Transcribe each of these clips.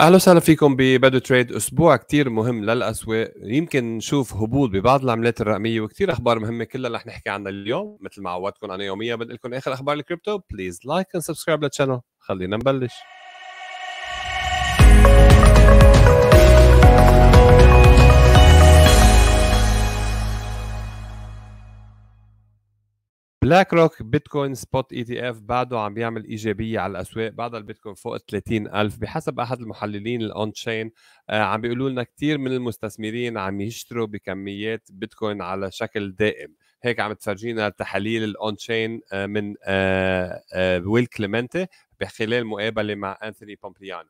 أهلا وسهلا فيكم ببدو trade أسبوع كتير مهم للاسواق يمكن نشوف هبوط ببعض العملات الرقمية وكتير أخبار مهمة كلها رح نحكي عنها اليوم مثل ما عودتكم أنا يوميا بدي لكم آخر أخبار الكريبتو please like and subscribe لل channel خلينا نبلش. بلاك روك بيتكوين spot ETF بعده عم بيعمل إيجابية على الأسواق بعد البيتكوين فوق 30000 بحسب أحد المحللين ال on-chain آه عم بيقولوا لنا كثير من المستثمرين عم يشتروا بكميات بيتكوين على شكل دائم. هيك عم تفرجينا تحاليل ال on-chain آه من آه ويل كليمنتي بخلال مقابلة مع أنثوني بومبليانو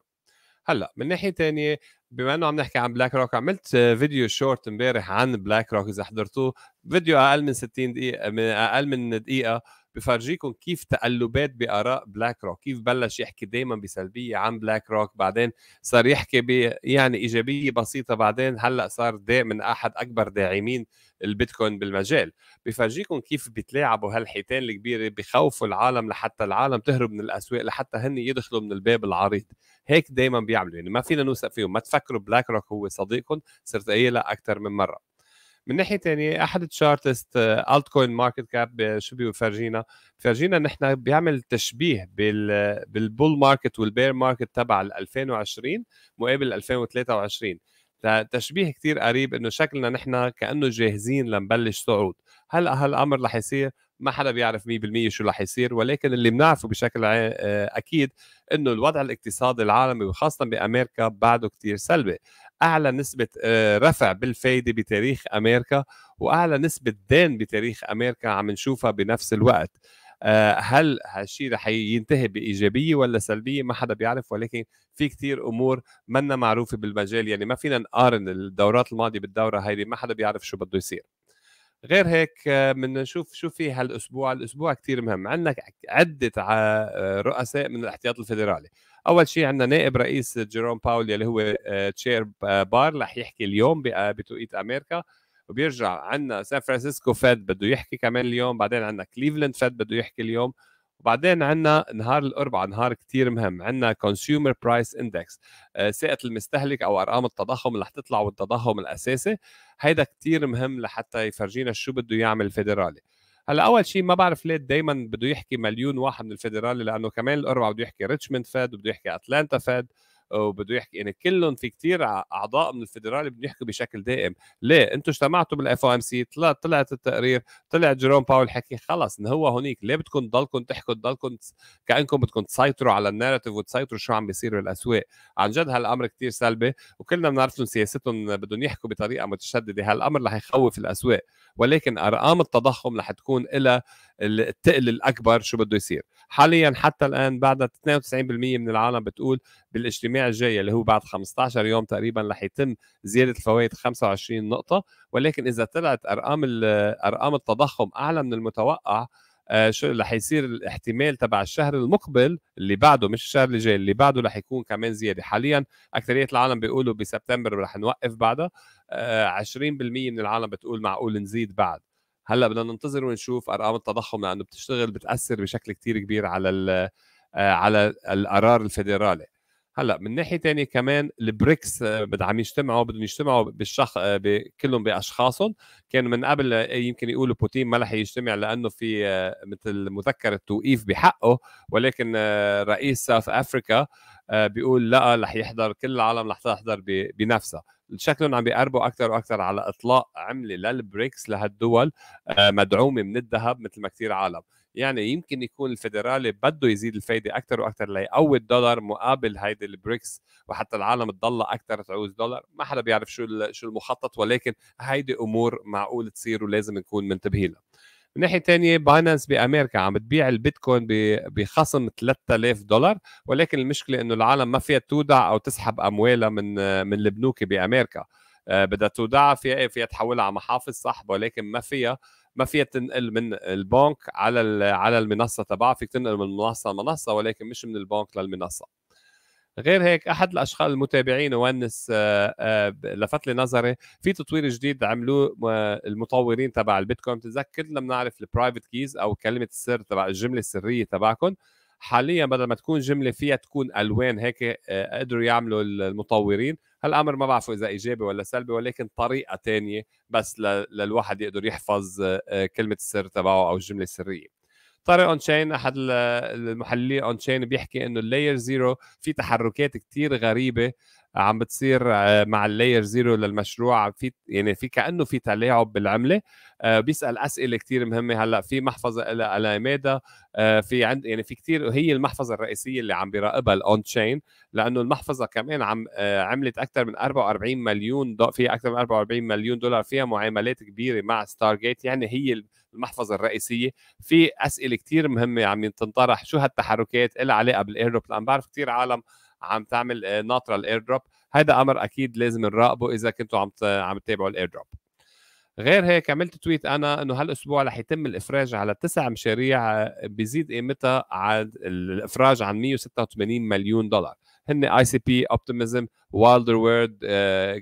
هلأ من ناحية ثانية بما إنه عم نحكي عن بلاك روك عملت فيديو شورت امبارح عن بلاك روك إذا حضرتوه. فيديو أقل من 60 دقيقة من أقل من دقيقة بفرجيكم كيف تقلبات بآراء بلاك روك كيف بلش يحكي دائما بسلبية عن بلاك روك بعدين صار يحكي ب يعني إيجابية بسيطة بعدين هلأ صار داعم من أحد أكبر داعمين البيتكوين بالمجال. بفرجيكم كيف بيتلاعبوا هالحيتان الكبيرة بخوفوا العالم لحتى العالم تهرب من الاسواق لحتى هن يدخلوا من الباب العريض. هيك دائما بيعملوا. يعني ما فينا نوثق فيهم. ما تفكروا بلاك روك هو صديقكم صرت قايلها أكثر من مرة. من ناحية ثانية أحد ال chartist altcoin market cap شو بيفرجينا بفرجينا نحن بيعمل تشبيه بال بال bull market وال bear market تبع 2020 مقابل 2023 تشبيه كثير قريب إنه شكلنا نحن كأنه جاهزين لنبلش صعود. هلا هالأمر رح يصير؟ ما حدا بيعرف 100% شو رح يصير ولكن اللي بنعرفه بشكل آه، أكيد إنه الوضع الاقتصادي العالمي وخاصه بأمريكا بعده كثير سلبي. أعلى نسبة آه، رفع بالفايدة بتاريخ أمريكا وأعلى نسبة دين بتاريخ أمريكا عم نشوفها بنفس الوقت. هل هالشيء رح ينتهي بإيجابية ولا سلبية؟ ما حدا بيعرف ولكن في كثير أمور منا معروفة بالمجال. يعني ما فينا نقارن الدورات الماضية بالدورة هيدي ما حدا بيعرف شو بده يصير. غير هيك بدنا نشوف شو في هالأسبوع. الأسبوع كثير مهم. عندنا عدة آه، رؤساء من الاحتياط الفيدرالي. أول شيء عندنا نائب رئيس جيروم باول يلي هو chair آه، بار رح يحكي اليوم بتوقيت أمريكا. وبيرجع عندنا سان فرانسيسكو Fed بده يحكي كمان اليوم بعدين عندنا كليفلاند Fed بده يحكي اليوم وبعدين عندنا نهار الأربعاء نهار كثير مهم عندنا consumer price index سعر المستهلك أو أرقام التضخم اللي حتطلع والتضخم الأساسي هيدا كثير مهم لحتى يفرجينا شو بده يعمل الفيدرالي. هلأ أول شيء ما بعرف ليه دائما بده يحكي مليون واحد من الفيدرالي لأنه كمان الأربعاء بده يحكي Richmond Fed وبده يحكي Atlanta Fed وبده يحكي يعني كلهم في كتير أعضاء من الفدرالي بده يحكوا بشكل دائم. ليه؟ أنتم اجتمعتوا بال FOMC طلعت طلعت التقرير طلع جيروم باول حكي خلص ان هو هونيك. ليه بدكم تضلكم تحكوا تضلكم كأنكم بدكم تسيطروا على الناراتيف وتسيطروا شو عم بيصير بالأسواق؟ عن جد هالأمر كتير سلبي وكلنا بنعرف لهم سياستهم بدهم يحكوا بطريقة متشددة. هالأمر رح يخوف الأسواق ولكن أرقام التضخم رح تكون لها الثقل الأكبر شو بده يصير. حاليا حتى الآن بعد 92% من العالم بتقول بالاجتماع الجاي اللي هو بعد 15 يوم تقريبا رح يتم زيادة الفوائد 25 نقطة. ولكن إذا طلعت أرقام أرقام التضخم أعلى من المتوقع آه شو رح يصير الاحتمال تبع الشهر المقبل اللي بعده مش الشهر اللي جاي اللي بعده رح يكون كمان زيادة. حاليا أكثرية العالم بيقولوا بسبتمبر رح نوقف بعدها. آه 20% من العالم بتقول معقول نزيد بعد. هلأ بدنا ننتظر ونشوف أرقام التضخم لأنه بتشتغل بتأثر بشكل كتير كبير على آه، على القرار الفيدرالي. هلأ من ناحية ثانية كمان ال BRICS آه، بدهم عم يجتمعوا بدهم يجتمعوا بالشخ آه، كلهم بأشخاصهم. كانوا من قبل يمكن يقولوا بوتين ما رح يجتمع لأنه في مثل مذكرة توقيف بحقه. ولكن رئيس South Africa بيقول لأ رح يحضر كل العالم رح تحضر بنفسها. شكلهم عم بيقربوا أكثر وأكثر على إطلاق عملة لل BRICS لهالدول آه، مدعومة من الذهب مثل ما كثير عالم. يعني يمكن يكون الفيدرالي بده يزيد الفايدة أكثر وأكثر ليقوي الدولار مقابل هيدي ال BRICS وحتى العالم تضل أكثر تعوز دولار. ما حدا بيعرف شو شو المخطط ولكن هيدي أمور معقول تصير ولازم نكون منتبهين لها. من ناحية ثانية باينانس بأمريكا عم بتبيع البيتكوين بخصم 3000 دولار ولكن المشكلة إنه العالم ما فيها تودع أو تسحب أموالها من من البنوك بأمريكا. آه، بدها تودعها فيها إيه؟ فيها تحولها على محافظ سحب ولكن ما فيها ما فيها تنقل من البنك على على المنصة تبعها فيك تنقل من منصة لمنصة ولكن مش من البنك للمنصة. غير هيك أحد الأشخاص المتابعين ونس آه، آه، لفت لي نظري في تطوير جديد عملوه المطورين تبع البيتكوين. بتتذكر لما نعرف ال private keys أو كلمة السر تبع الجملة السرية تبعكم حاليا بدل ما تكون جملة فيها تكون ألوان هيك قدروا يعملوا المطورين. هالأمر ما بعرفه إذا إيجابي ولا سلبي ولكن طريقة تانية بس للواحد يقدر يحفظ كلمة السر تبعه أو الجملة السرية. طارق on-chain أحد المحللين on-chain بيحكي إنه ال LayerZero في تحركات كتير غريبة عم بتصير آه، مع ال LayerZero للمشروع. في يعني في كأنه في تلاعب بالعملة. آه، بيسأل أسئلة كتير مهمة. هلأ في محفظة على ميدا آه، في عند يعني في كتير هي المحفظة الرئيسية اللي عم بيراقبها ال on-chain لأنه المحفظة كمان عم عملت أكثر من 44 مليون فيها أكثر من 44 مليون دولار فيها معاملات كبيرة مع Stargate يعني هي المحفظة الرئيسية. في أسئلة كثير مهمة عم تنطرح. شو هالتحركات؟ لها علاقة بال airdrop لأن بعرف كثير عالم عم تعمل ناطره ال airdrop هذا أمر أكيد لازم نراقبه إذا كنتوا عم عم تتابعوا ال airdrop غير هيك عملت tweet أنا إنه هالأسبوع رح يتم الإفراج على تسع مشاريع آه، بيزيد قيمتها عن الإفراج عن 186 مليون دولار. هن ICP Optimism Wilder World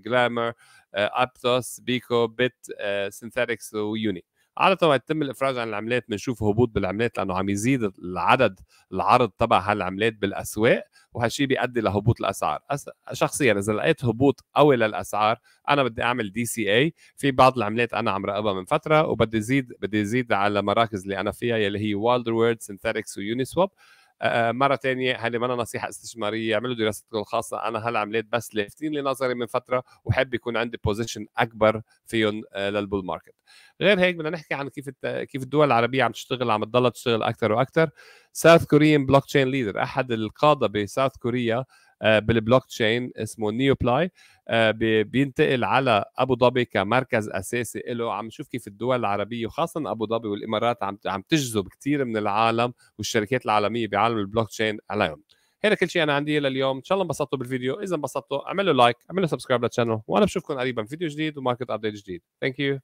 Glimmer Aptos بيكو بيت Synthetix و Uni عادة وقت يتم الإفراج عن العملات بنشوف هبوط بالعملات لأنه عم يزيد العدد العرض تبع هالعملات بالأسواق وهالشيء بيؤدي لهبوط الأسعار. شخصيا إذا لقيت هبوط قوي للأسعار أنا بدي أعمل DCA في بعض العملات أنا عم راقبها من فترة وبدي زيد بدي زيد على مراكز اللي أنا فيها يلي هي Wilder World Synthetix و Uniswap مرة ثانية هذه ما نصيحة استثمارية؟ اعملوا دراستكم الخاصة. أنا هالعملات بس لافتين لي نظري من فترة وحابب يكون عندي position أكبر فيهم لل bull market غير هيك بدنا نحكي عن كيف كيف الدول العربية عم تشتغل عم تضلها تشتغل أكثر وأكثر South Korean blockchain leader أحد القادة ب South Korea آه، بالبلوك تشين اسمه Neoply آه، بينتقل على أبو ظبي كمركز أساسي له عم نشوف كيف الدول العربية وخاصه أبو ظبي والإمارات عم عم تجذب كثير من العالم والشركات العالمية بعالم البلوك تشين عليهم. هذا كل شيء أنا عندي لليوم إن شاء الله انبسطتوا بالفيديو. إذا انبسطتوا اعملوا like اعملوا subscribe لل channel وأنا بشوفكم قريبا فيديو جديد و market update جديد. thank you